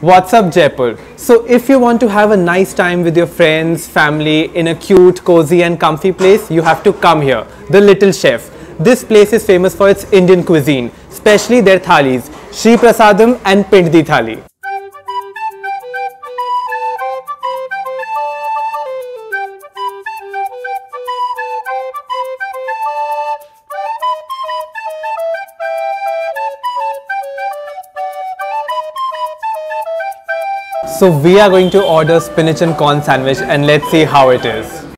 What's up, Jaipur? So, if you want to have a nice time with your friends, family in a cute, cozy, and comfy place, you have to come here, The Little Chef. This place is famous for its Indian cuisine, especially their thalis, Shree Prasadam and Pind di Thali. So we are going to order spinach and corn sandwich and let's see how it is.